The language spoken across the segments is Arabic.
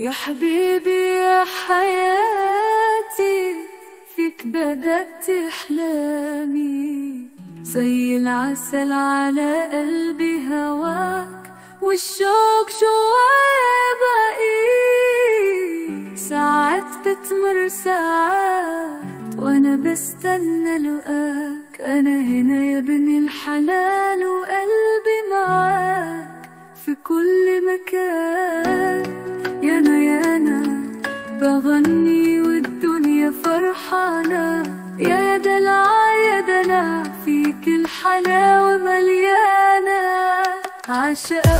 يا حبيبي يا حياتي فيك بدأت أحلامي. زي العسل على قلبي هواك والشوق جوايا بقي ساعات بتمر ساعات وأنا بستنى لقاك. أنا هنا يا ابن الحلال وقلبي معاك في كل مكان. بغني والدنيا فرحانة. يا دلع يا دلع فيك الحلاوة مليانة. عاشقة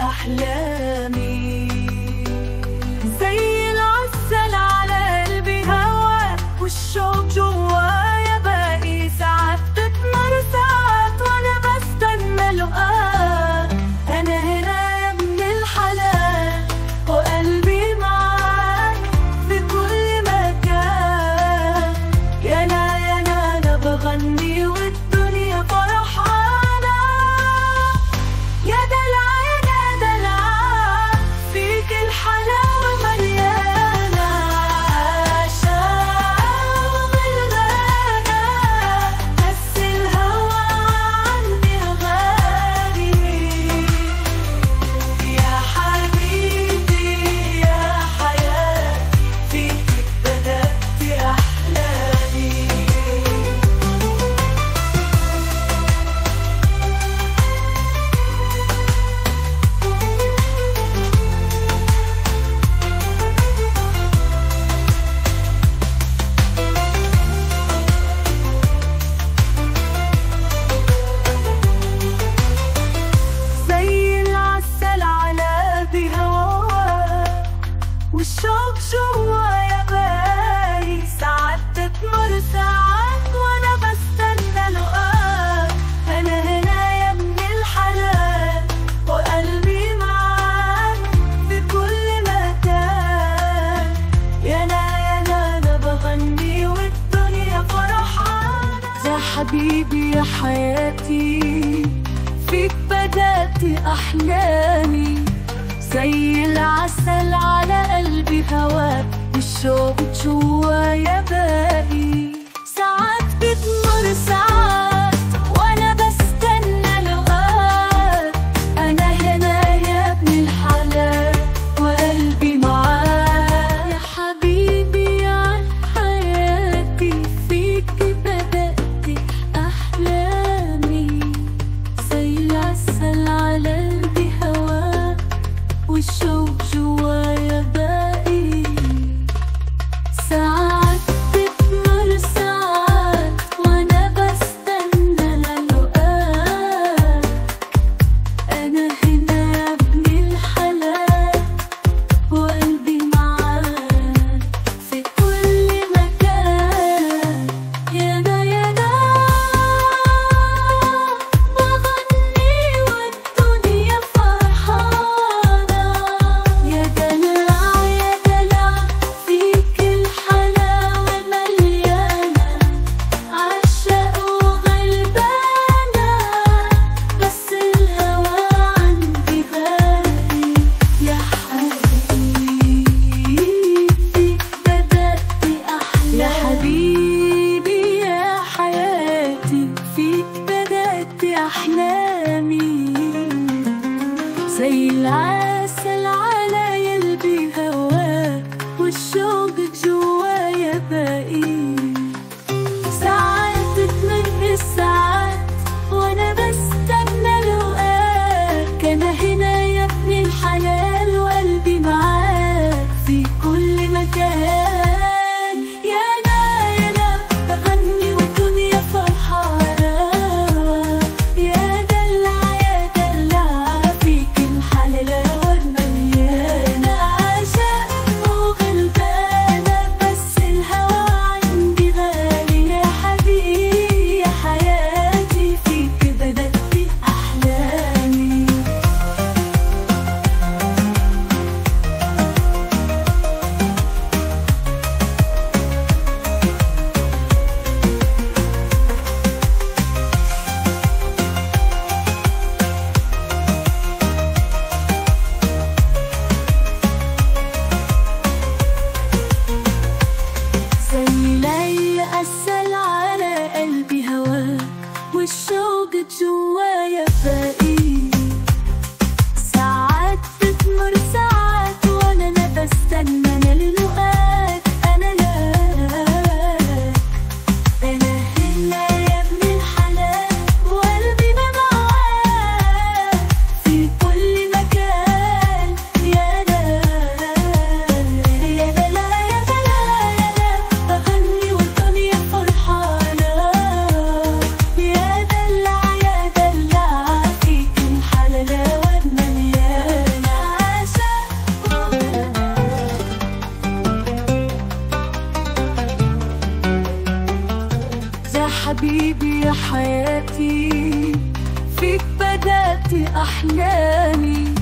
أحلامي. حبيبي يا حياتي فيك بدأت أحلامي. زي العسل على قلبي هواك الشوق جوايا باقي. ساعات بتمر ساعات بأحلامي زي العالم حياتي أحلامي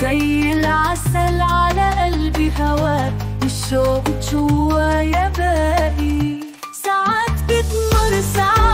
زي العسل على قلبي هواك الشوق جوايا باقي. ساعات بتمر ساعات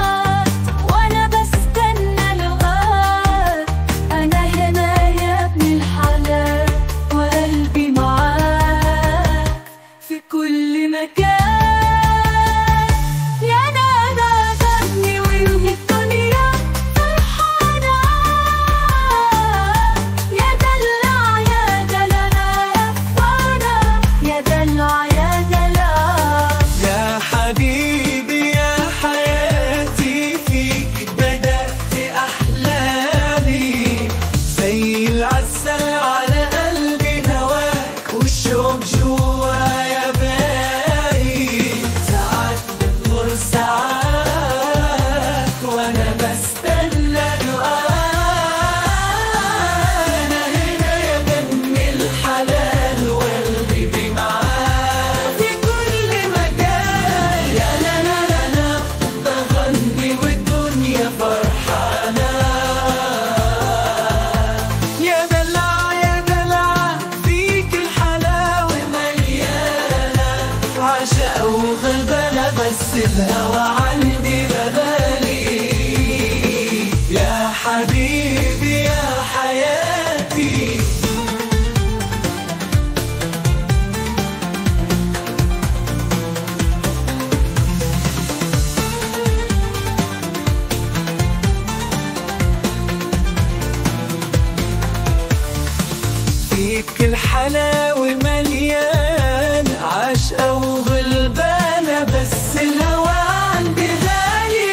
فيك كل حلاوة مليان عاشقة وغلبانة بس الهوى عندي غالي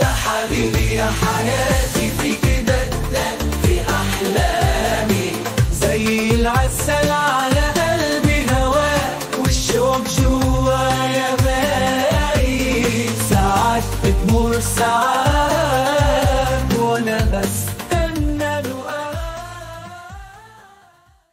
يا حبيبي يا حياتي فيك دقدق في أحلامي. زي العسل